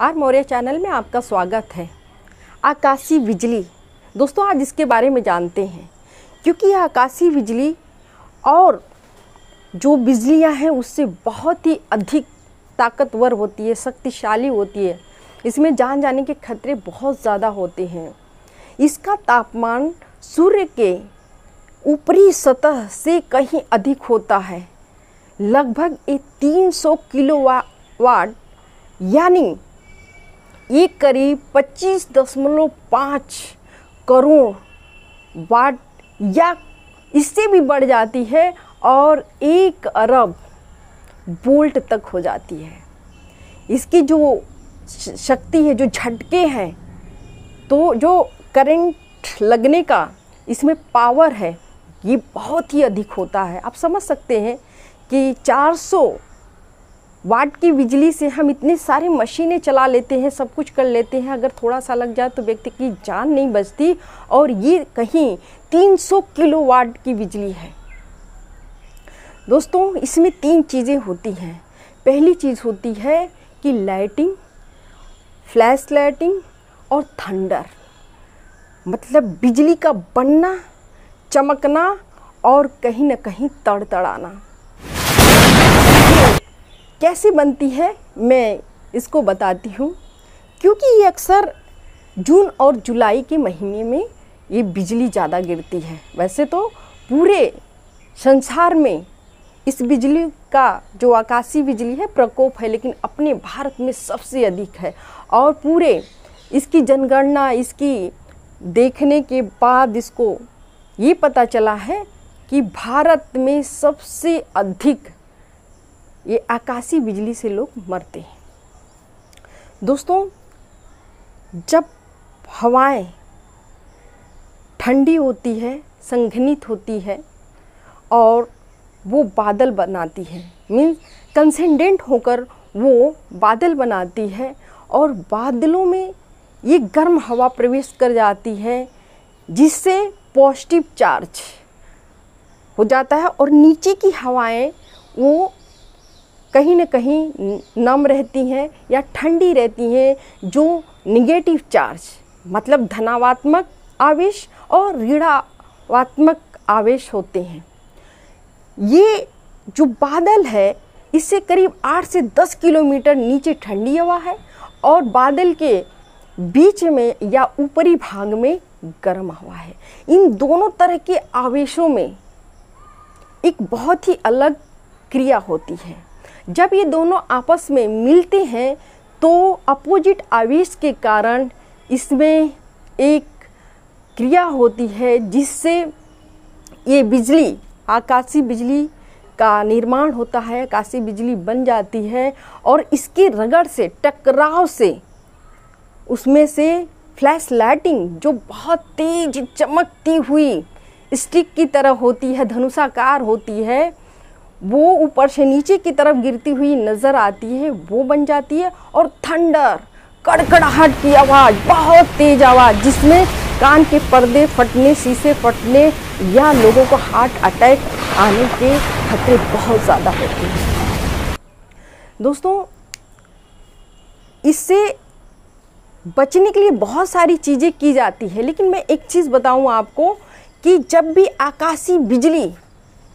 Are Maurya channel में आपका स्वागत है। आकाशीय बिजली। दोस्तों आज इसके बारे में जानते हैं क्योंकि यह आकाशीय बिजली और जो बिजलियाँ हैं उससे बहुत ही अधिक ताकतवर होती है शक्तिशाली होती है। इसमें जान जाने के खतरे बहुत ज़्यादा होते हैं। इसका तापमान सूर्य के ऊपरी सतह से कहीं अधिक होता है। लगभग एक 300 किलो वा, वाट यानी ये करीब 25.5 करोड़ वाट या इससे भी बढ़ जाती है और एक अरब वोल्ट तक हो जाती है इसकी जो शक्ति है जो झटके हैं तो जो करंट लगने का इसमें पावर है ये बहुत ही अधिक होता है आप समझ सकते हैं कि 400 वाट की बिजली से हम इतने सारे मशीनें चला लेते हैं, सब कुछ कर लेते हैं। अगर थोड़ा सा लग जाए तो व्यक्ति की जान नहीं बचती। और ये कहीं 300 किलो वाट की बिजली है। दोस्तों, इसमें तीन चीज़ें होती हैं। पहली चीज़ होती है कि लाइटिंग, फ्लैश लाइटिंग और थंडर। मतलब बिजली का बनना, चमकना और कहीं ना कहीं तड़तड़ाना। कैसे बनती है, मैं इसको बताती हूँ। क्योंकि ये अक्सर जून और जुलाई के महीने में ये बिजली ज़्यादा गिरती है। वैसे तो पूरे संसार में इस बिजली का जो आकाशीय बिजली है, प्रकोप है, लेकिन अपने भारत में सबसे अधिक है। और पूरे इसकी जनगणना, इसकी देखने के बाद इसको ये पता चला है कि भारत में सबसे अधिक ये आकाशीय बिजली से लोग मरते हैं। दोस्तों, जब हवाएँ ठंडी होती है, संघनित होती है और वो बादल बनाती है मीन्स कंसेंडेंट होकर वो बादल बनाती है और बादलों में ये गर्म हवा प्रवेश कर जाती है, जिससे पॉजिटिव चार्ज हो जाता है और नीचे की हवाएँ वो कहीं ना कहीं नम रहती हैं या ठंडी रहती हैं जो निगेटिव चार्ज मतलब धनावात्मक आवेश और ऋणात्मक आवेश होते हैं। ये जो बादल है, इससे करीब आठ से दस किलोमीटर नीचे ठंडी हवा है और बादल के बीच में या ऊपरी भाग में गर्म हवा है। इन दोनों तरह के आवेशों में एक बहुत ही अलग क्रिया होती है। जब ये दोनों आपस में मिलते हैं तो अपोजिट आवेश के कारण इसमें एक क्रिया होती है जिससे ये बिजली, आकाशीय बिजली का निर्माण होता है, आकाशीय बिजली बन जाती है और इसके रगड़ से, टकराव से, उसमें से फ्लैश लाइटिंग जो बहुत तेज चमकती हुई स्टिक की तरह होती है, धनुषाकार होती है वो ऊपर से नीचे की तरफ़ गिरती हुई नज़र आती है, वो बन जाती है और थंडर, कड़कड़ाहट की आवाज़, बहुत तेज आवाज़, जिसमें कान के पर्दे फटने, शीशे फटने या लोगों को हार्ट अटैक आने के खतरे बहुत ज़्यादा होते हैं। दोस्तों, इससे बचने के लिए बहुत सारी चीज़ें की जाती है, लेकिन मैं एक चीज़ बताऊँ आपको कि जब भी आकाशीय बिजली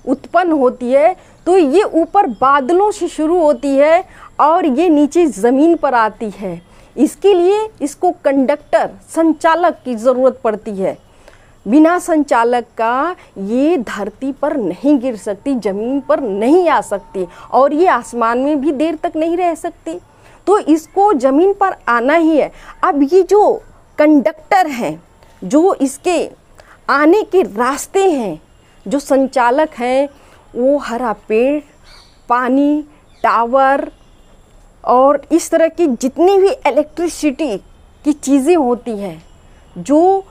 उत्पन्न होती है तो ये ऊपर बादलों से शुरू होती है और ये नीचे ज़मीन पर आती है। इसके लिए इसको कंडक्टर, संचालक की ज़रूरत पड़ती है। बिना संचालक का ये धरती पर नहीं गिर सकती, ज़मीन पर नहीं आ सकती और ये आसमान में भी देर तक नहीं रह सकती। तो इसको ज़मीन पर आना ही है। अब ये जो कंडक्टर हैं, जो इसके आने के रास्ते हैं, जो संचालक हैं वो हरा पेड़, पानी, टावर और इस तरह की जितनी भी इलेक्ट्रिसिटी की चीज़ें होती हैं, जो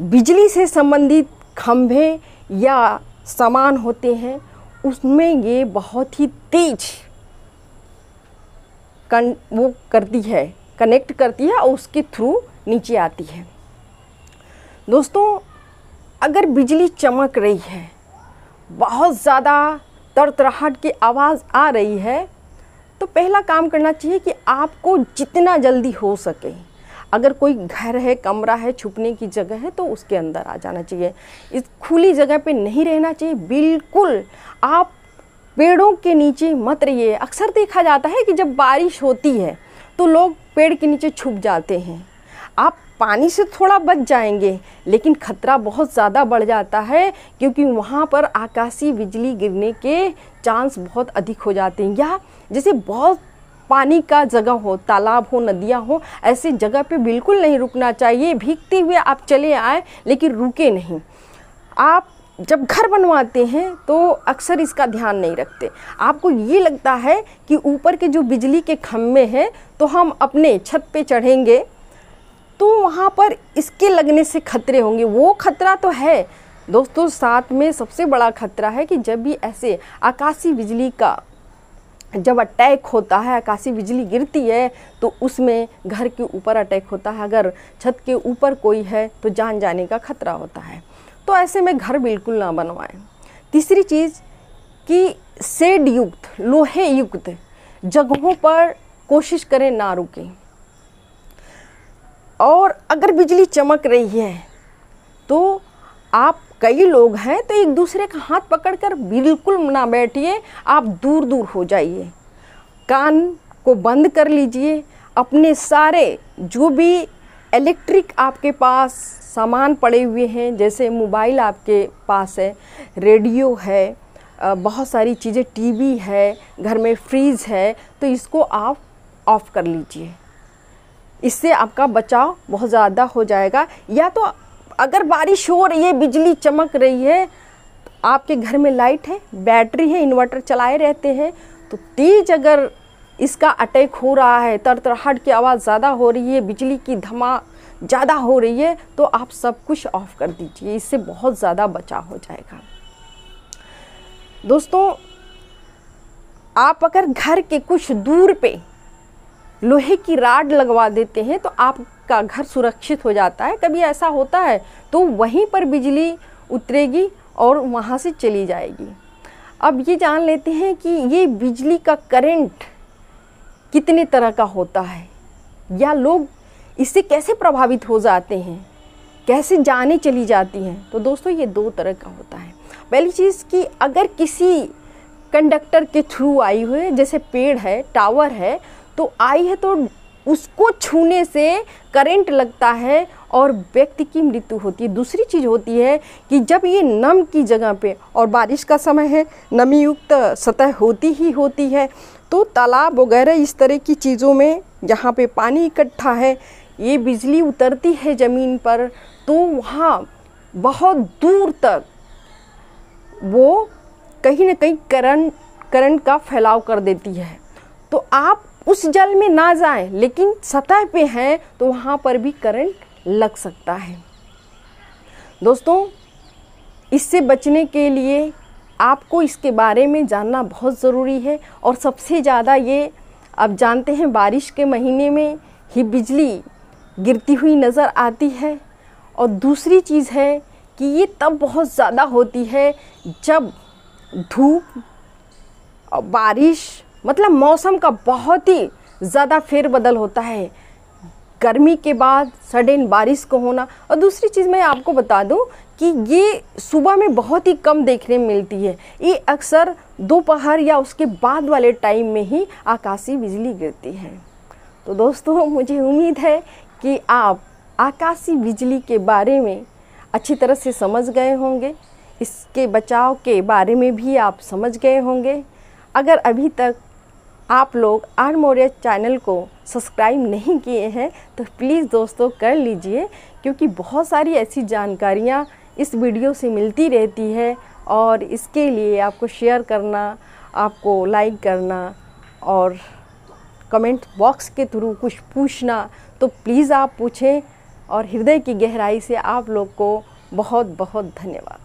बिजली से संबंधित खंभे या सामान होते हैं, उसमें ये बहुत ही तेज कन, वो करती है कनेक्ट करती है और उसके थ्रू नीचे आती है। दोस्तों, अगर बिजली चमक रही है बहुत ज़्यादा तड़तड़ाहट की आवाज़ आ रही है तो पहला काम करना चाहिए कि आपको जितना जल्दी हो सके। अगर कोई घर है, कमरा है, छुपने की जगह है तो उसके अंदर आ जाना चाहिए। इस खुली जगह पे नहीं रहना चाहिए। बिल्कुल आप पेड़ों के नीचे मत रहिए। अक्सर देखा जाता है कि जब बारिश होती है तो लोग पेड़ के नीचे छुप जाते हैं। आप पानी से थोड़ा बच जाएँगे, लेकिन खतरा बहुत ज़्यादा बढ़ जाता है, क्योंकि वहाँ पर आकाशीय बिजली गिरने के चांस बहुत अधिक हो जाते हैं। या जैसे बहुत पानी का जगह हो, तालाब हो, नदियाँ हो, ऐसे जगह पे बिल्कुल नहीं रुकना चाहिए। भीगते हुए आप चले आए, लेकिन रुके नहीं। आप जब घर बनवाते हैं तो अक्सर इसका ध्यान नहीं रखते। आपको ये लगता है कि ऊपर के जो बिजली के खंभे हैं तो हम अपने छत पे चढ़ेंगे तो वहाँ पर इसके लगने से खतरे होंगे। वो खतरा तो है। दोस्तों, साथ में सबसे बड़ा खतरा है कि जब भी ऐसे आकाशीय बिजली का जब अटैक होता है आकाशीय बिजली गिरती है तो उसमें घर के ऊपर अटैक होता है। अगर छत के ऊपर कोई है तो जान जाने का खतरा होता है। तो ऐसे में घर बिल्कुल ना बनवाएँ। तीसरी चीज़, कि सेड युक्त लोहे युक्त जगहों पर कोशिश करें ना रुकें। और अगर बिजली चमक रही है तो आप कई लोग हैं तो एक दूसरे का हाथ पकड़कर बिल्कुल ना बैठिए, आप दूर दूर हो जाइए। कान को बंद कर लीजिए, अपने सारे जो भी इलेक्ट्रिक आपके पास सामान पड़े हुए हैं, जैसे मोबाइल आपके पास है रेडियो है बहुत सारी चीज़ें टीवी है, घर में फ्रीज़ है तो इसको आप ऑफ़ कर लीजिए। इससे आपका बचाव बहुत ज़्यादा हो जाएगा। या तो अगर बारिश हो रही है, बिजली चमक रही है आपके घर में लाइट है, बैटरी है, इन्वर्टर चलाए रहते हैं तो तेज अगर इसका अटैक हो रहा है तरतराहट की आवाज़ ज़्यादा हो रही है, बिजली की धमा ज़्यादा हो रही है तो आप सब कुछ ऑफ़ कर दीजिए। इससे बहुत ज़्यादा बचाव हो जाएगा। दोस्तों, आप अगर घर के कुछ दूर पे लोहे की राड लगवा देते हैं तो आपका घर सुरक्षित हो जाता है। कभी ऐसा होता है तो वहीं पर बिजली उतरेगी और वहाँ से चली जाएगी। अब ये जान लेते हैं कि ये बिजली का करंट कितने तरह का होता है। या लोग इससे कैसे प्रभावित हो जाते हैं? कैसे जाने चली जाती हैं? तो दोस्तों, ये दो तरह का होता है। पहली चीज़ कि अगर किसी कंडक्टर के थ्रू आई हुई जैसे पेड़ है, टावर है तो आई है तो उसको छूने से करंट लगता है और व्यक्ति की मृत्यु होती है। दूसरी चीज़ होती है कि जब ये नम की जगह पे और बारिश का समय है नमी युक्त सतह होती ही होती है तो तालाब वगैरह इस तरह की चीज़ों में जहाँ पे पानी इकट्ठा है, ये बिजली उतरती है ज़मीन पर तो वहाँ बहुत दूर तक वो कहीं ना कहीं करंट करंट का फैलाव कर देती है। तो आप उस जल में ना जाएँ, लेकिन सतह पे हैं तो वहाँ पर भी करंट लग सकता है। दोस्तों, इससे बचने के लिए आपको इसके बारे में जानना बहुत ज़रूरी है, और सबसे ज़्यादा ये अब जानते हैं, बारिश के महीने में ही बिजली गिरती हुई नज़र आती है। और दूसरी चीज़ है कि ये तब बहुत ज़्यादा होती है जब धूप और बारिश मतलब मौसम का बहुत ही ज़्यादा फेरबदल होता है। गर्मी के बाद सडन बारिश को होना। और दूसरी चीज़ मैं आपको बता दूँ कि ये सुबह में बहुत ही कम देखने में मिलती है। ये अक्सर दोपहर या उसके बाद वाले टाइम में ही आकाशीय बिजली गिरती है। तो दोस्तों, मुझे उम्मीद है कि आप आकाशीय बिजली के बारे में अच्छी तरह से समझ गए होंगे। इसके बचाव के बारे में भी आप समझ गए होंगे। अगर अभी तक आप लोग आर मोरिया चैनल को सब्सक्राइब नहीं किए हैं तो प्लीज़ दोस्तों कर लीजिए, क्योंकि बहुत सारी ऐसी जानकारियाँ इस वीडियो से मिलती रहती है और इसके लिए आपको शेयर करना, आपको लाइक करना और कमेंट बॉक्स के थ्रू कुछ पूछना तो प्लीज़ आप पूछें और हृदय की गहराई से आप लोग को बहुत बहुत धन्यवाद।